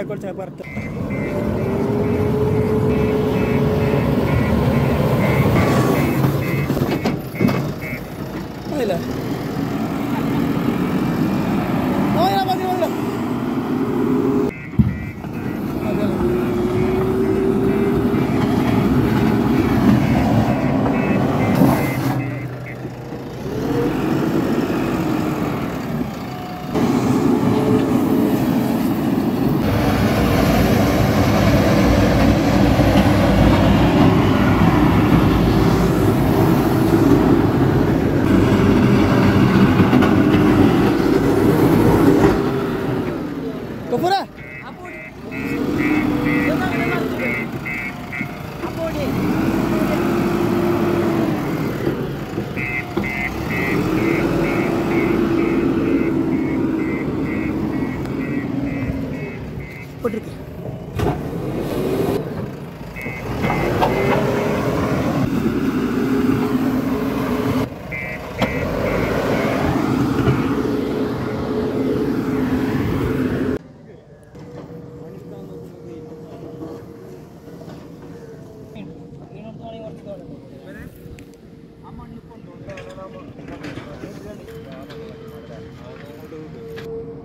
de corte de parto. போட்டிருக்கேன்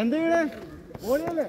എന്താ ഇവിടെ ഓടിയല്ലേ?